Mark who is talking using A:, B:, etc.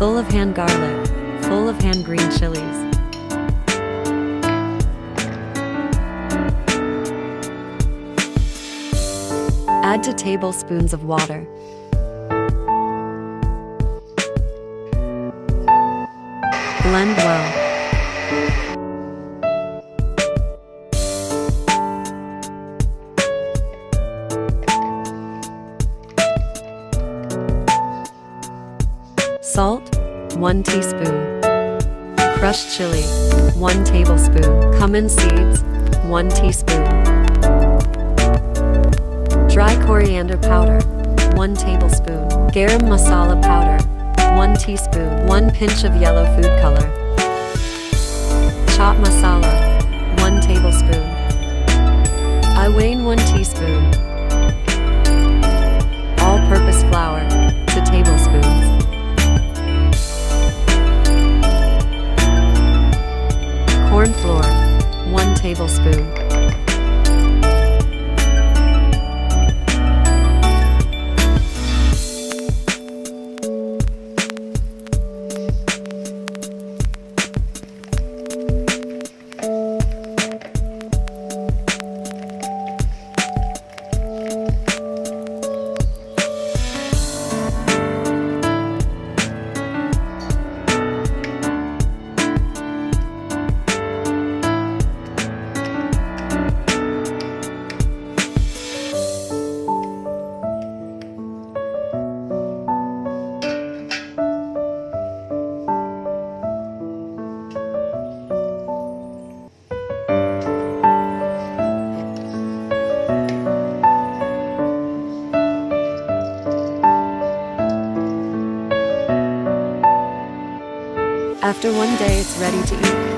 A: full of hand garlic, full of hand green chilies. Add 2 tablespoons of water. Blend well. Salt, 1 teaspoon. Crushed chili, 1 tablespoon. Cumin seeds, 1 teaspoon. Dry coriander powder, 1 tablespoon. Garam masala powder, 1 teaspoon. 1 pinch of yellow food color. Chaat masala, 1 tablespoon. Tablespoon. After one day, it's ready to eat.